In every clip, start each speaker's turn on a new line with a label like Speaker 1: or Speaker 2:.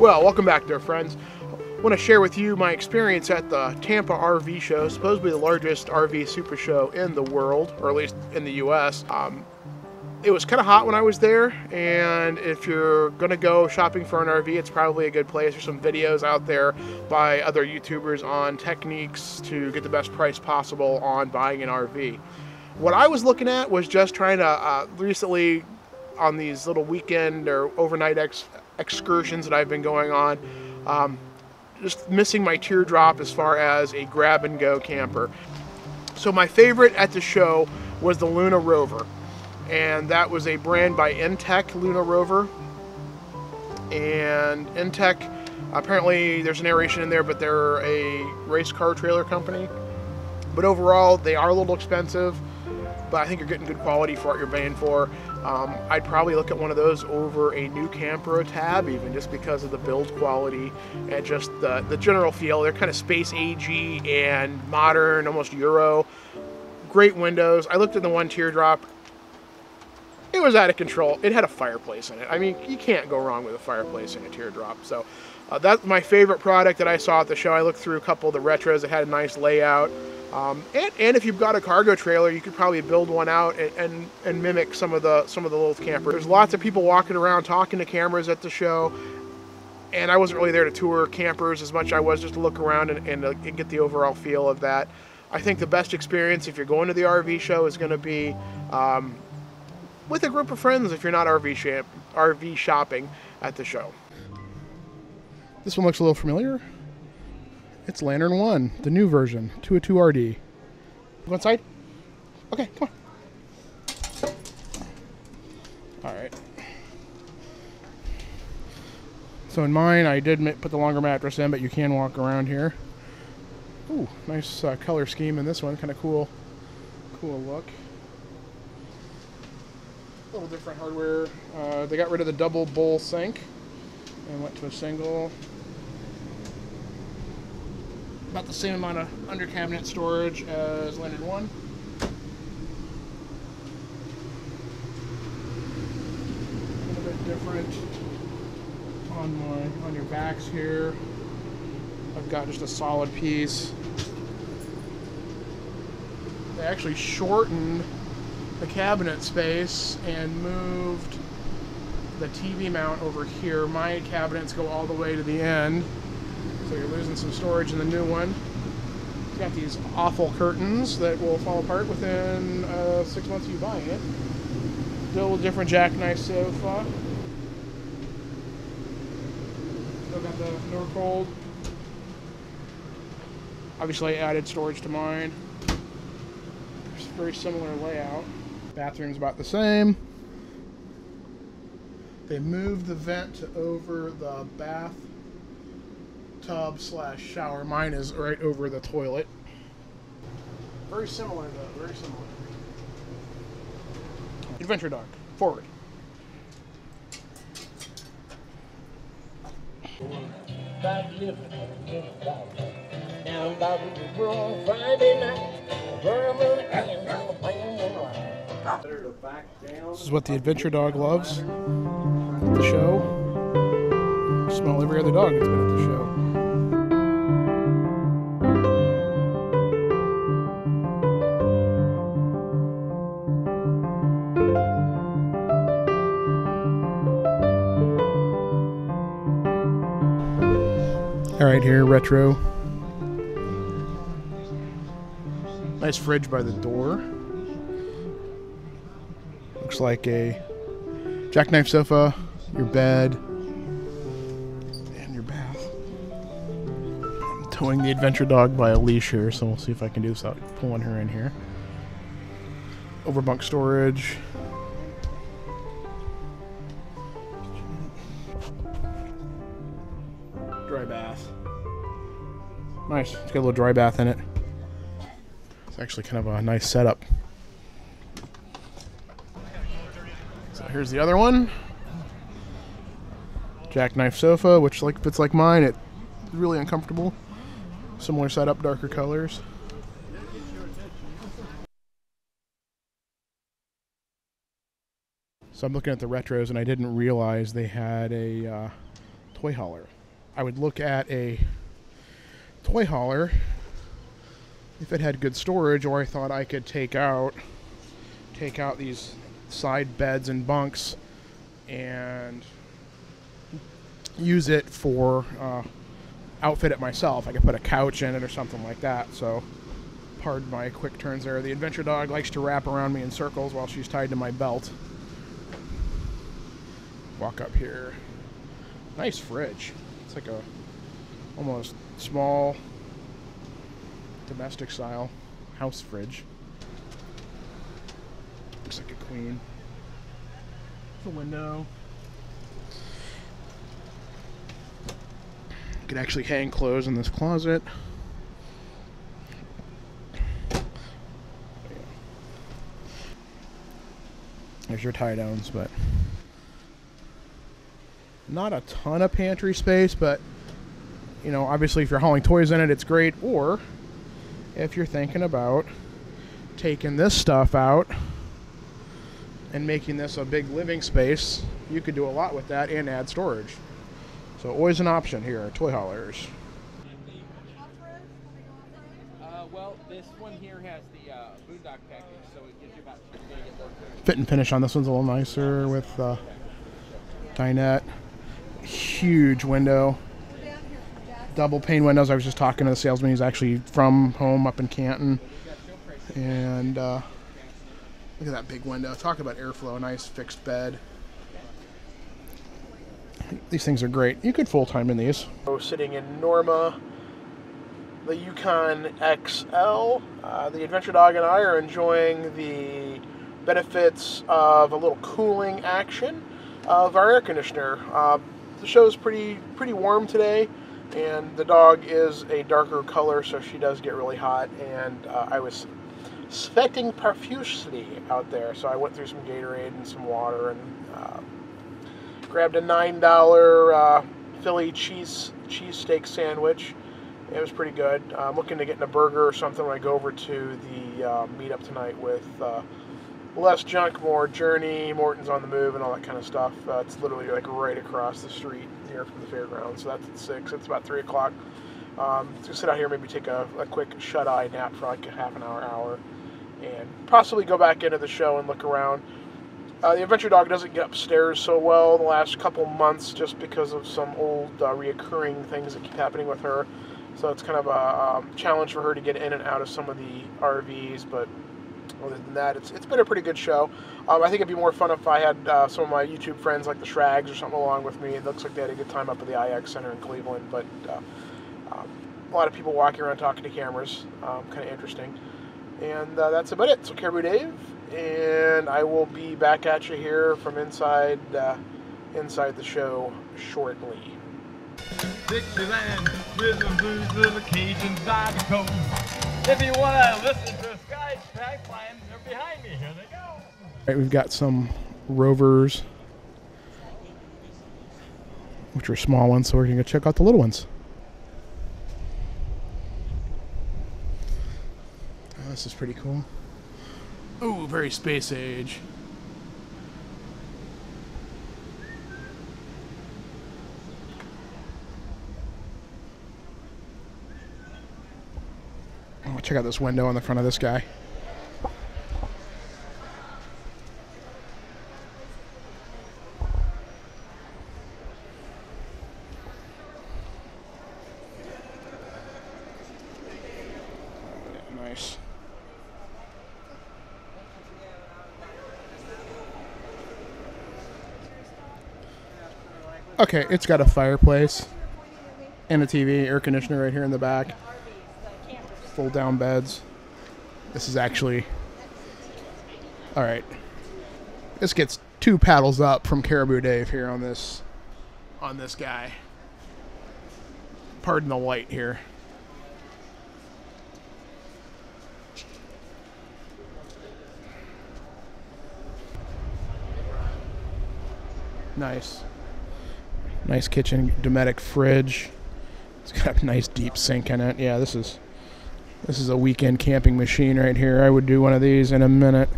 Speaker 1: Well, welcome back there, friends. I want to share with you my experience at the Tampa RV show, supposedly the largest RV super show in the world, or at least in the US. Um, it was kind of hot when I was there, and if you're going to go shopping for an RV, it's probably a good place. There's some videos out there by other YouTubers on techniques to get the best price possible on buying an RV. What I was looking at was just trying to uh, recently on these little weekend or overnight ex excursions that I've been going on. Um, just missing my teardrop as far as a grab and go camper. So my favorite at the show was the Luna Rover. And that was a brand by Intech Luna Rover. And Intech, apparently there's a narration in there, but they're a race car trailer company. But overall, they are a little expensive, but I think you're getting good quality for what you're paying for. Um, I'd probably look at one of those over a new camper tab, even just because of the build quality and just the, the general feel. They're kind of space agey and modern, almost Euro. Great windows. I looked at the one teardrop. It was out of control. It had a fireplace in it. I mean, you can't go wrong with a fireplace in a teardrop. So uh, that's my favorite product that I saw at the show. I looked through a couple of the retros that had a nice layout. Um, and, and if you've got a cargo trailer, you could probably build one out and, and, and, mimic some of the some of the little campers. There's lots of people walking around talking to cameras at the show, and I wasn't really there to tour campers as much I was just to look around and, and, uh, and get the overall feel of that. I think the best experience if you're going to the RV show is going to be um, with a group of friends if you're not RV, RV shopping at the show. This one looks a little familiar. It's Lantern 1, the new version, 202RD. Go inside? Okay, come on. Alright. So in mine, I did put the longer mattress in, but you can walk around here. Ooh, nice uh, color scheme in this one. Kind of cool, cool look. A little different hardware. Uh, they got rid of the double bowl sink and went to a single about the same amount of under cabinet storage as Lantern 1. A little bit different on my on your backs here. I've got just a solid piece. They actually shortened the cabinet space and moved the TV mount over here. My cabinets go all the way to the end. So you're losing some storage in the new one. Got these awful curtains that will fall apart within uh, six months of you buying it. Still a different jackknife sofa. Still got the Norcold. Obviously added storage to mine. It's very similar layout. Bathroom's about the same. They moved the vent to over the bath tub slash shower. Mine is right over the toilet. Very similar though, very similar. Adventure Dog, forward. This is what the Adventure Dog loves. The show. Smell every other dog that's been at the show. All right, here, retro. Nice fridge by the door. Like a jackknife sofa, your bed, and your bath. I'm towing the adventure dog by a leash here, so we'll see if I can do this without pulling her in here. Overbunk storage. Dry bath. Nice. It's got a little dry bath in it. It's actually kind of a nice setup. Here's the other one. Jackknife sofa, which like if it's like mine, it's really uncomfortable. Similar setup, darker colors. So I'm looking at the retros and I didn't realize they had a uh, toy hauler. I would look at a toy hauler if it had good storage or I thought I could take out take out these side beds and bunks and use it for uh, outfit it myself. I could put a couch in it or something like that. So, pardon my quick turns there. The adventure dog likes to wrap around me in circles while she's tied to my belt. Walk up here. Nice fridge. It's like a almost small domestic style house fridge. Looks like a queen. The window. You could actually hang clothes in this closet. There's your tie downs, but not a ton of pantry space, but you know, obviously if you're hauling toys in it, it's great. Or if you're thinking about taking this stuff out and making this a big living space, you could do a lot with that and add storage. So always an option here, toy haulers.
Speaker 2: Uh, well, this one here has the uh, boondock package, so it gives you about
Speaker 1: Fit and finish on this one's a little nicer with uh, dinette. Huge window. Double pane windows. I was just talking to the salesman. He's actually from home up in Canton. And uh, look at that big window. Talk about airflow. Nice fixed bed. These things are great. You could full time in these. So sitting in Norma, the Yukon XL. Uh, the Adventure Dog and I are enjoying the benefits of a little cooling action of our air conditioner. Uh, the show is pretty pretty warm today, and the dog is a darker color, so she does get really hot. And uh, I was sweating profusely out there, so I went through some Gatorade and some water and uh, grabbed a nine dollar uh, Philly cheese cheesesteak sandwich. It was pretty good. I'm looking to get a burger or something when I go over to the uh, meetup tonight with uh, less junk, more journey, Morton's on the move, and all that kind of stuff. Uh, it's literally like right across the street here from the fairgrounds. So that's at six. It's about three o'clock. Um, to sit out here, maybe take a, a quick shut eye nap for like a half an hour, hour, and possibly go back into the show and look around. Uh, the Adventure Dog doesn't get upstairs so well the last couple months just because of some old uh, reoccurring things that keep happening with her. So it's kind of a um, challenge for her to get in and out of some of the RVs, but other than that, it's, it's been a pretty good show. Um, I think it'd be more fun if I had uh, some of my YouTube friends like the Shrags or something along with me. It looks like they had a good time up at the IX Center in Cleveland, but uh, um, a lot of people walking around talking to cameras, um, kind of interesting. And uh, that's about it. So Caribou Dave, and I will be back at you here from inside uh, inside the show shortly.
Speaker 3: Dixieland, rhythm blues, little Cajun zydeco. If you want to listen to a Sky Pipeline, they're behind me. Here they go.
Speaker 1: All right, we've got some Rovers, which are small ones, so we're going to check out the little ones. This is pretty cool. Ooh, very space age. Oh, check out this window on the front of this guy. Nice. Okay, it's got a fireplace and a TV, air conditioner right here in the back. Fold down beds. This is actually. Alright. This gets two paddles up from Caribou Dave here on this on this guy. Pardon the light here. Nice. Nice kitchen, Dometic fridge. It's got a nice deep sink in it. Yeah, this is this is a weekend camping machine right here. I would do one of these in a minute.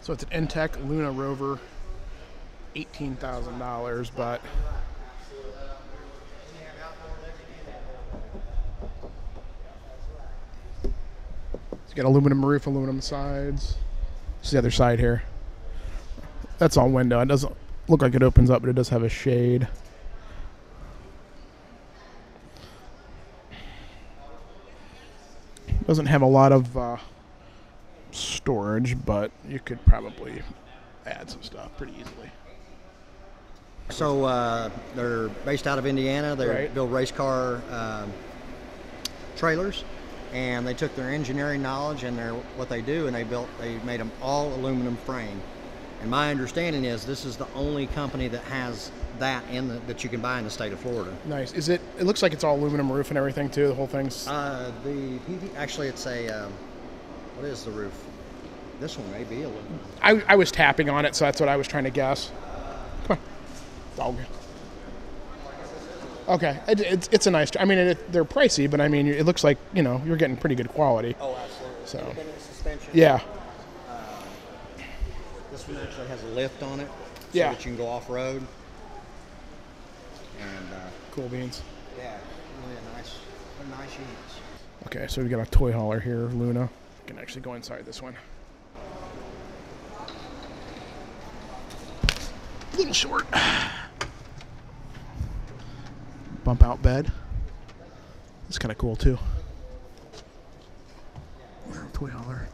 Speaker 1: So it's an Intech Luna Rover, $18,000, but it's got aluminum roof, aluminum sides. It's the other side here. That's all window. It doesn't look like it opens up, but it does have a shade. Doesn't have a lot of uh, storage, but you could probably add some stuff pretty easily.
Speaker 4: So uh, they're based out of Indiana. They
Speaker 1: Right.
Speaker 4: build race car um, trailers, and they took their engineering knowledge and their what they do, and they built they made them all aluminum frame. And my understanding is this is the only company that has that in the, that you can buy in the state of Florida.
Speaker 1: Nice. Is it? It looks like it's all aluminum roof and everything too. The whole thing's.
Speaker 4: Uh, the PV, actually it's a um, what is the roof? This one may be aluminum.
Speaker 1: I, I was tapping on it, so that's what I was trying to guess. Come on, dog. Okay, it, it's it's a nice. I mean, it, they're pricey, but I mean, it looks like you know you're getting pretty good quality.
Speaker 4: Oh, absolutely.
Speaker 1: So-
Speaker 4: suspension.
Speaker 1: Yeah,
Speaker 4: one actually has a lift on it, so
Speaker 1: Yeah.
Speaker 4: that you can go off road. And uh,
Speaker 1: cool beans.
Speaker 4: yeah, really a nice, they're nice units.
Speaker 1: Okay, so we got a toy hauler here, Luna. Can actually go inside this one. A little short. Bump out bed. It's kind of cool too. Toy hauler.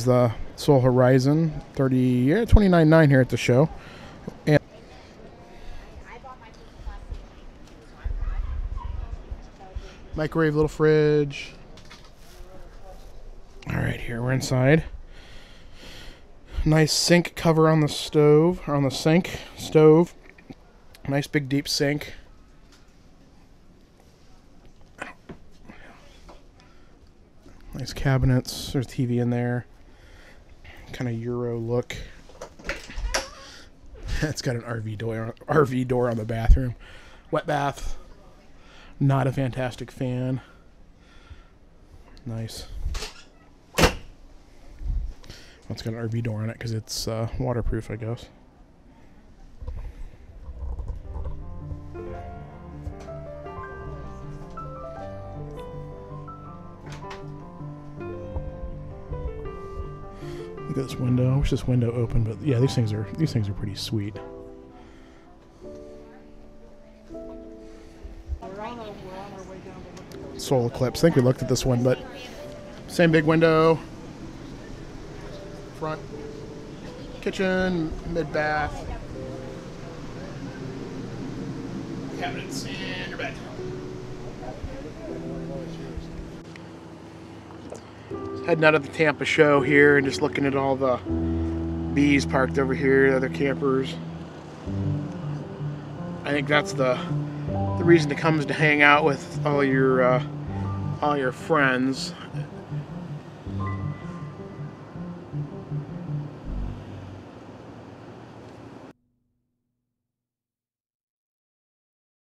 Speaker 1: Is the uh, Sol Horizon 30 yeah, 29.9 here at the show. And microwave, little fridge. All right, here we're inside. Nice sink cover on the stove, on the sink stove. Nice big deep sink. Nice cabinets. There's TV in there. Kind of Euro look. it's got an RV door. RV door on the bathroom. Wet bath. Not a fantastic fan. Nice. Well, it's got an RV door on it because it's uh, waterproof, I guess. Look at this window. I wish this window open, but yeah, these things are these things are pretty sweet. Sol Eclipse. I think we looked at this one, but same big window. Front kitchen, mid bath. Cabinets and your bed. Heading out of the Tampa show here and just looking at all the bees parked over here, the other campers. I think that's the the reason it comes to hang out with all your uh, all your friends.